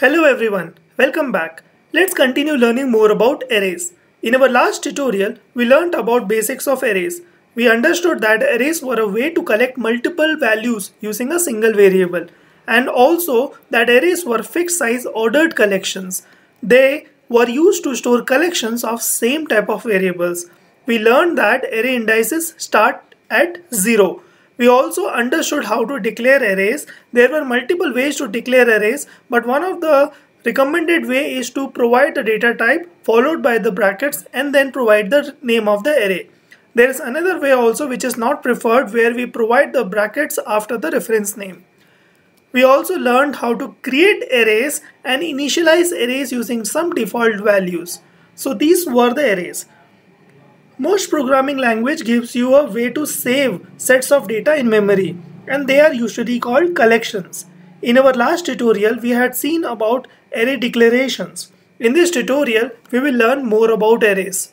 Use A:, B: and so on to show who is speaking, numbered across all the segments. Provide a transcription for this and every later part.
A: Hello everyone, welcome back. Let's continue learning more about arrays. In our last tutorial, we learned about basics of arrays. We understood that arrays were a way to collect multiple values using a single variable and also that arrays were fixed size ordered collections. They were used to store collections of same type of variables. We learned that array indices start at 0 we also understood how to declare arrays. There were multiple ways to declare arrays, but one of the recommended way is to provide the data type followed by the brackets and then provide the name of the array. There is another way also which is not preferred where we provide the brackets after the reference name. We also learned how to create arrays and initialize arrays using some default values. So these were the arrays. Most programming language gives you a way to save sets of data in memory and they are usually called collections. In our last tutorial, we had seen about array declarations. In this tutorial, we will learn more about arrays.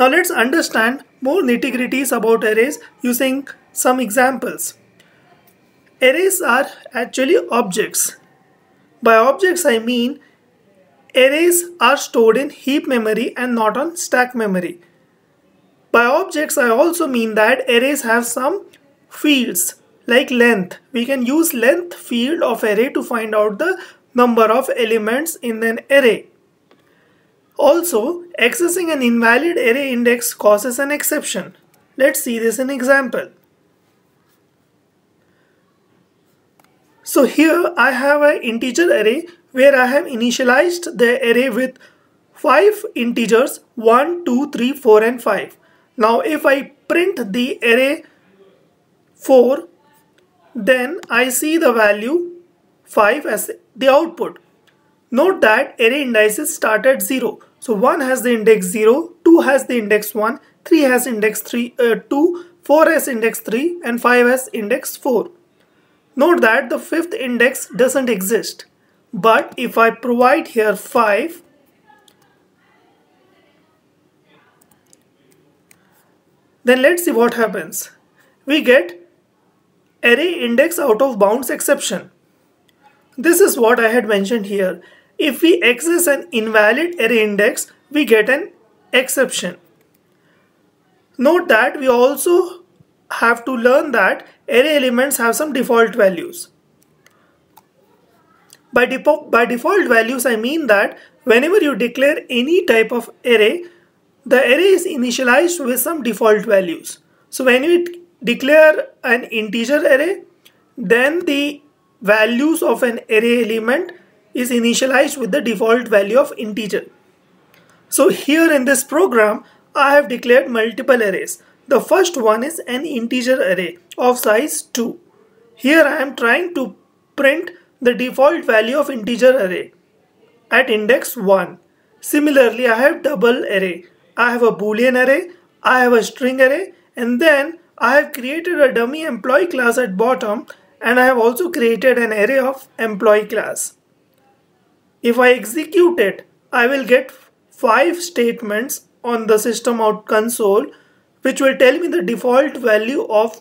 A: Now let's understand more nitty-gritties about arrays using some examples. Arrays are actually objects. By objects I mean arrays are stored in heap memory and not on stack memory. By objects, I also mean that arrays have some fields like length. We can use length field of array to find out the number of elements in an array. Also, accessing an invalid array index causes an exception. Let's see this in example. So here I have an integer array where I have initialized the array with 5 integers 1, 2, 3, 4 and 5. Now if I print the array 4 then I see the value 5 as the output. Note that array indices start at 0. So 1 has the index 0, 2 has the index 1, 3 has index 3, uh, 2, 4 has index 3 and 5 has index 4. Note that the fifth index doesn't exist. But if I provide here 5 Then let's see what happens. We get array index out of bounds exception. This is what I had mentioned here. If we access an invalid array index, we get an exception. Note that we also have to learn that array elements have some default values. By, by default values, I mean that whenever you declare any type of array, the array is initialized with some default values. So when we declare an integer array, then the values of an array element is initialized with the default value of integer. So here in this program, I have declared multiple arrays. The first one is an integer array of size 2. Here I am trying to print the default value of integer array at index 1. Similarly, I have double array I have a boolean array, I have a string array and then I have created a dummy employee class at bottom and I have also created an array of employee class. If I execute it, I will get five statements on the system out console which will tell me the default value of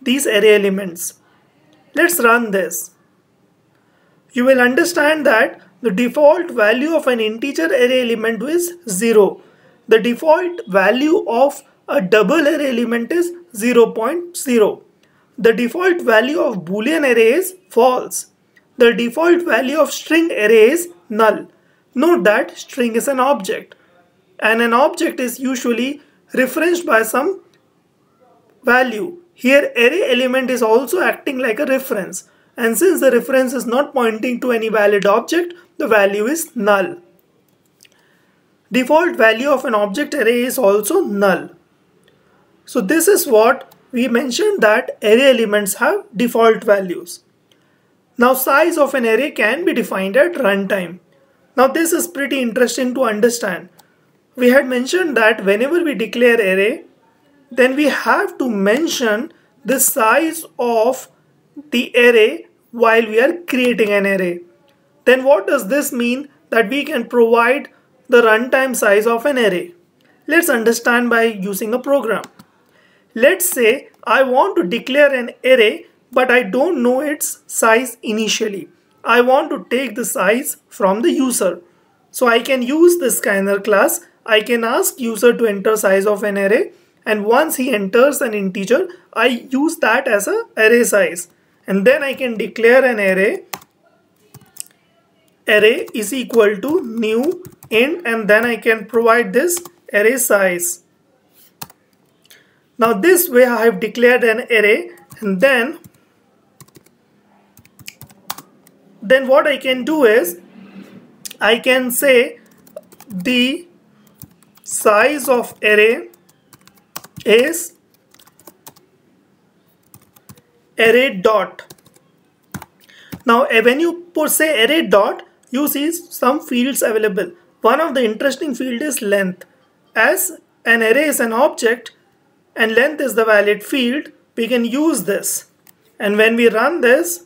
A: these array elements. Let's run this. You will understand that the default value of an integer array element is 0 the default value of a double array element is 0.0. The default value of boolean array is false. The default value of string array is null. Note that string is an object and an object is usually referenced by some value. Here array element is also acting like a reference and since the reference is not pointing to any valid object, the value is null. Default value of an object array is also null. So this is what we mentioned that array elements have default values. Now size of an array can be defined at runtime. Now this is pretty interesting to understand. We had mentioned that whenever we declare array, then we have to mention the size of the array while we are creating an array. Then what does this mean? That we can provide the runtime size of an array. Let's understand by using a program. Let's say I want to declare an array but I don't know its size initially. I want to take the size from the user. So I can use the scanner class. I can ask user to enter size of an array and once he enters an integer, I use that as a array size. And then I can declare an array array is equal to new int and then I can provide this array size. Now this way I have declared an array and then then what I can do is I can say the size of array is array dot now when you put say array dot you see some fields available. One of the interesting field is length. As an array is an object and length is the valid field we can use this. And when we run this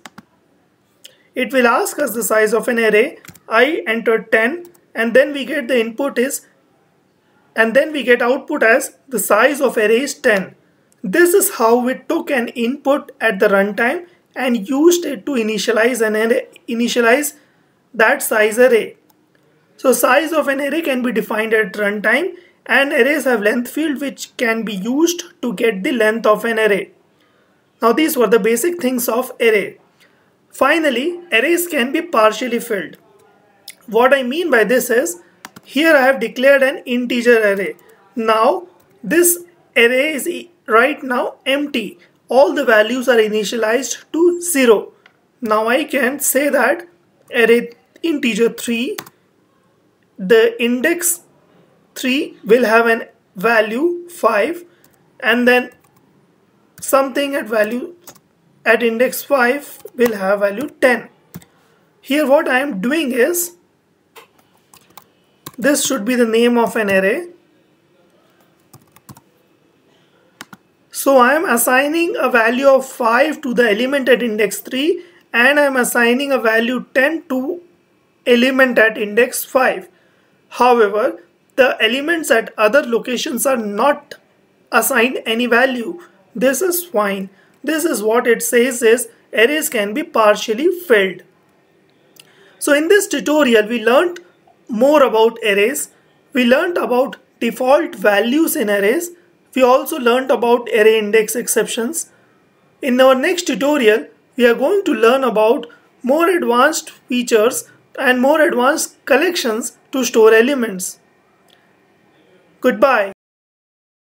A: it will ask us the size of an array. I enter 10 and then we get the input is and then we get output as the size of array is 10 this is how we took an input at the runtime and used it to initialize an array initialize that size array so size of an array can be defined at runtime and arrays have length field which can be used to get the length of an array. Now these were the basic things of array. Finally, arrays can be partially filled. What I mean by this is, here I have declared an integer array. Now this array is right now empty. All the values are initialized to 0. Now I can say that array integer 3, the index 3 will have an value 5 and then something at value at index 5 will have value 10 here what I am doing is this should be the name of an array. So I am assigning a value of 5 to the element at index 3 and I am assigning a value 10 to element at index 5 however the elements at other locations are not assigned any value. This is fine. This is what it says is arrays can be partially filled. So in this tutorial we learned more about arrays. We learned about default values in arrays. We also learned about array index exceptions. In our next tutorial we are going to learn about more advanced features and more advanced collections to store elements. Goodbye.